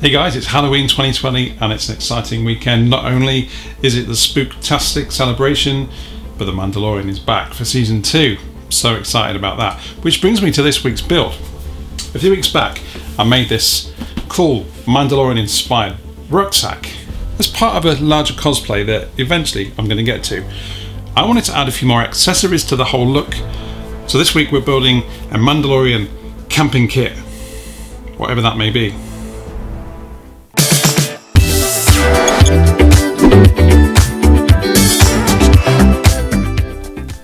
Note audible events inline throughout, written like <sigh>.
Hey guys, it's Halloween 2020 and it's an exciting weekend. Not only is it the spooktastic celebration, but The Mandalorian is back for season 2. So excited about that. Which brings me to this week's build. A few weeks back, I made this cool Mandalorian inspired rucksack as part of a larger cosplay that eventually I'm going to get to. I wanted to add a few more accessories to the whole look. So this week we're building a Mandalorian camping kit, whatever that may be.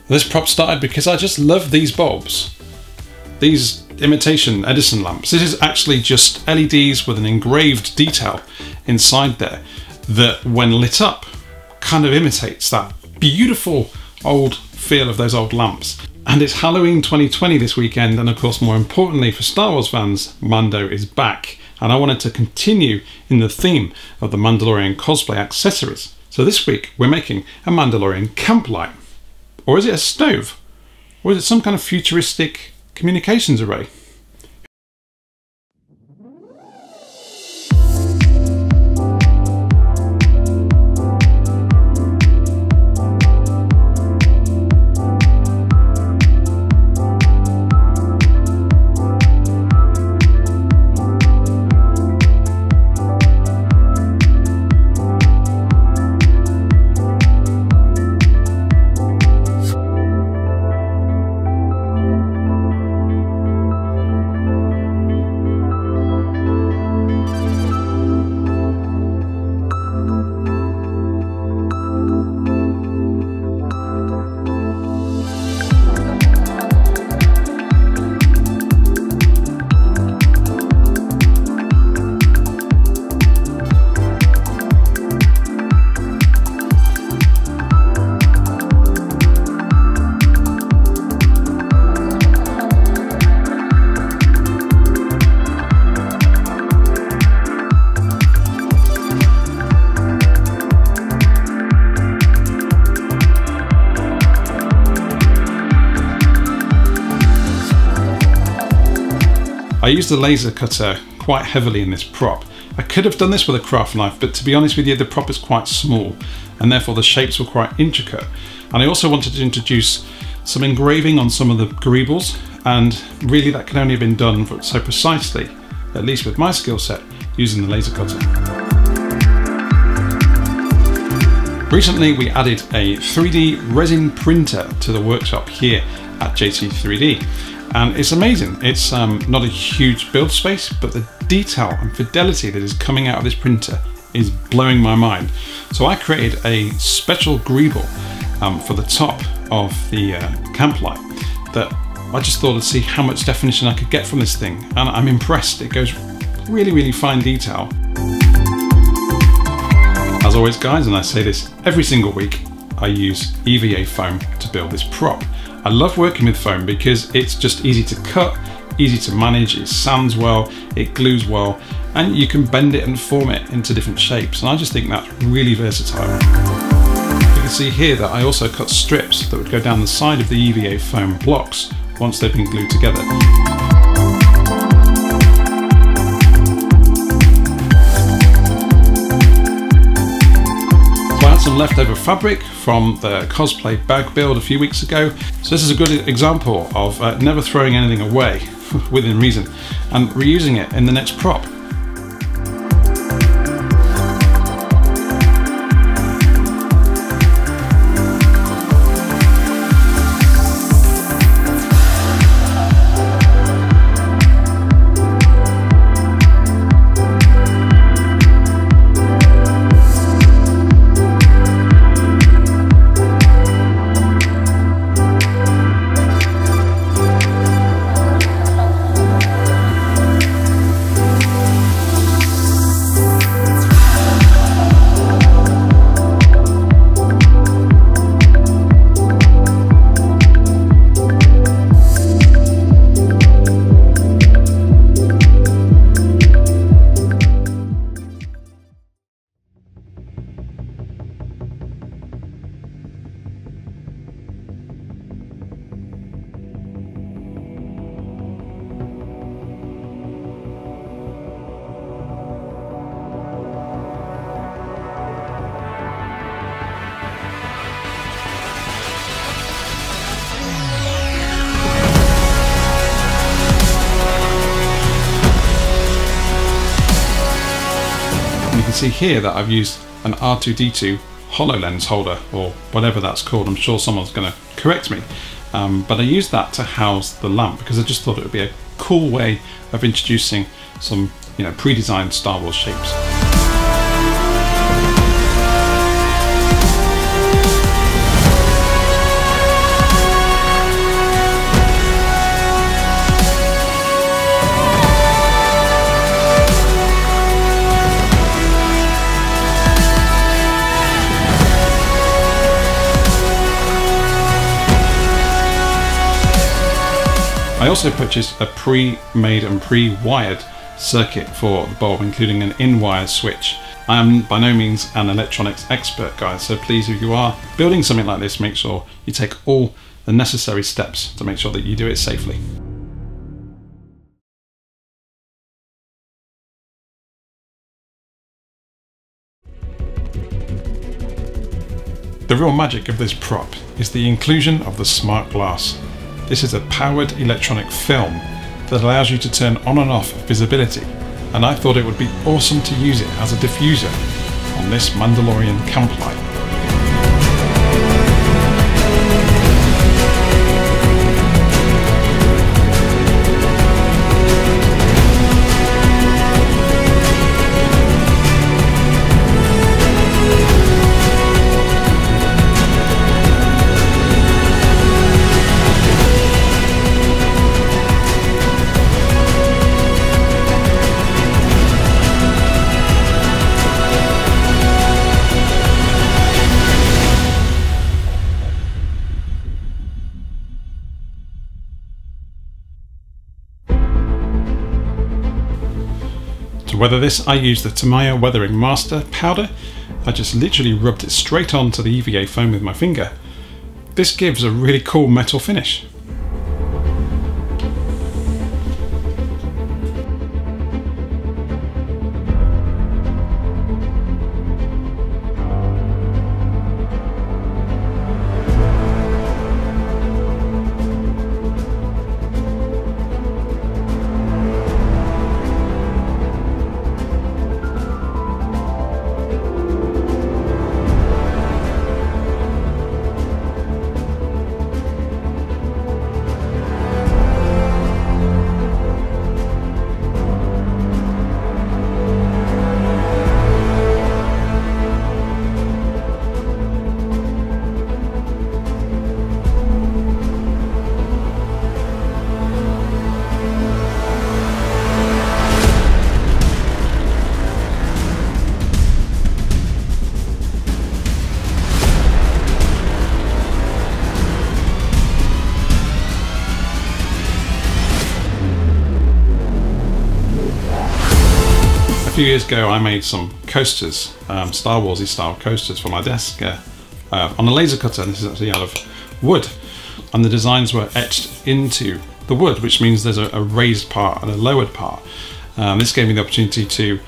This prop started because I just love these bulbs. These imitation Edison lamps. This is actually just LEDs with an engraved detail inside there that when lit up kind of imitates that beautiful old feel of those old lamps. And it's Halloween 2020 this weekend, and of course, more importantly for Star Wars fans, Mando is back. And I wanted to continue in the theme of the Mandalorian cosplay accessories. So this week, we're making a Mandalorian camp light. Or is it a stove? Or is it some kind of futuristic communications array? I used the laser cutter quite heavily in this prop. I could have done this with a craft knife, but to be honest with you, the prop is quite small and therefore the shapes were quite intricate. And I also wanted to introduce some engraving on some of the greebles and really that could only have been done so precisely, at least with my skill set, using the laser cutter. Recently we added a 3D resin printer to the workshop here at JT3D and it's amazing. It's um, not a huge build space, but the detail and fidelity that is coming out of this printer is blowing my mind. So I created a special greeble um, for the top of the uh, camp light that I just thought I'd see how much definition I could get from this thing. And I'm impressed. It goes really, really fine detail. As always guys, and I say this every single week, I use EVA foam to build this prop. I love working with foam because it's just easy to cut, easy to manage, it sands well, it glues well, and you can bend it and form it into different shapes. And I just think that's really versatile. You can see here that I also cut strips that would go down the side of the EVA foam blocks once they've been glued together. Some leftover fabric from the cosplay bag build a few weeks ago. So this is a good example of uh, never throwing anything away <laughs> within reason and reusing it in the next prop. See here that I've used an R2D2 HoloLens holder or whatever that's called. I'm sure someone's going to correct me. Um, but I used that to house the lamp because I just thought it would be a cool way of introducing some you know pre-designed Star Wars shapes. I also purchased a pre-made and pre-wired circuit for the bulb, including an in-wire switch. I am by no means an electronics expert, guys, so please, if you are building something like this, make sure you take all the necessary steps to make sure that you do it safely. The real magic of this prop is the inclusion of the smart glass. This is a powered electronic film that allows you to turn on and off visibility, and I thought it would be awesome to use it as a diffuser on this Mandalorian camp light. To weather this, I used the Tamiya Weathering Master powder. I just literally rubbed it straight onto the EVA foam with my finger. This gives a really cool metal finish. Few years ago, I made some coasters, um, Star Warsy style coasters for my desk uh, uh, on a laser cutter. This is actually out of wood, and the designs were etched into the wood, which means there's a, a raised part and a lowered part. Um, this gave me the opportunity to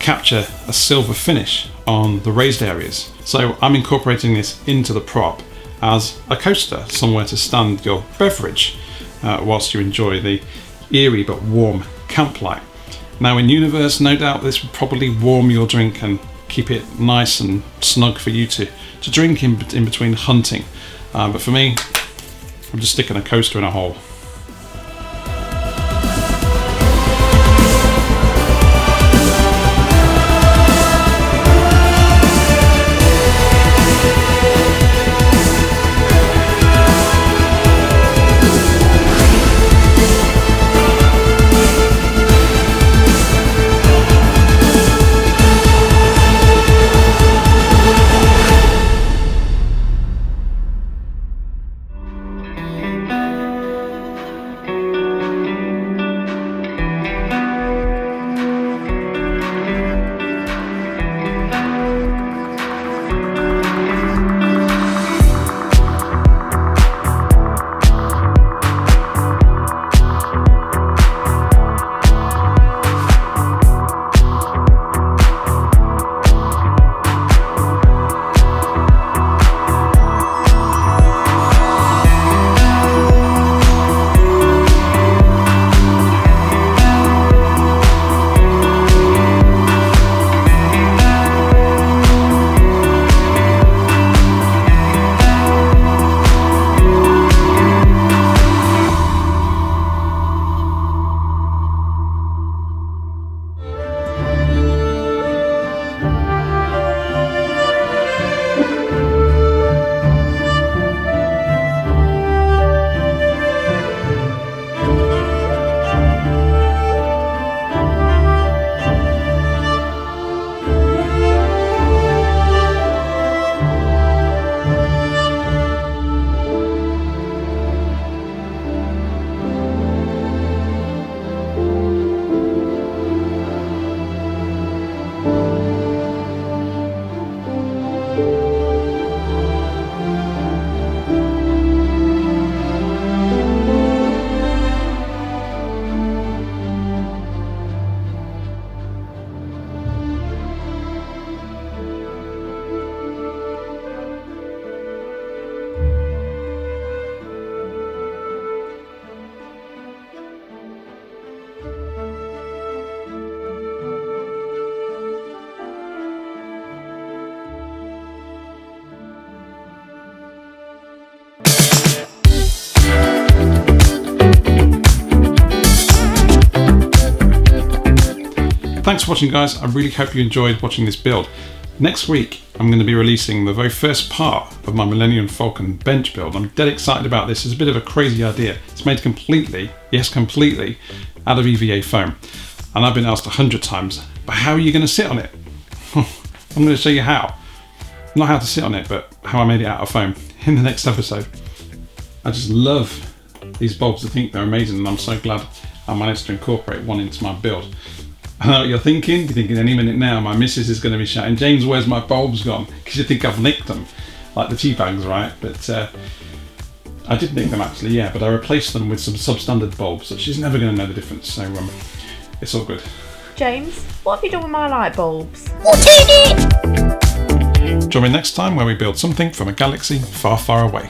capture a silver finish on the raised areas. So I'm incorporating this into the prop as a coaster, somewhere to stand your beverage uh, whilst you enjoy the eerie but warm camp light. Now in Universe, no doubt this would probably warm your drink and keep it nice and snug for you to, to drink in, in between hunting. Uh, but for me, I'm just sticking a coaster in a hole. Thanks for watching guys, I really hope you enjoyed watching this build. Next week I'm going to be releasing the very first part of my Millennium Falcon bench build. I'm dead excited about this, it's a bit of a crazy idea. It's made completely, yes completely, out of EVA foam. And I've been asked a hundred times, but how are you going to sit on it? <laughs> I'm going to show you how. Not how to sit on it, but how I made it out of foam <laughs> in the next episode. I just love these bulbs. I think they're amazing and I'm so glad I managed to incorporate one into my build. I know what you're thinking. You're thinking any minute now my missus is going to be shouting, James, where's my bulbs gone? Because you think I've nicked them, like the tea bags, right? But uh, I did nick them actually, yeah, but I replaced them with some substandard bulbs, so she's never going to know the difference. So um, it's all good. James, what have you done with my light bulbs? Join me next time where we build something from a galaxy far, far away.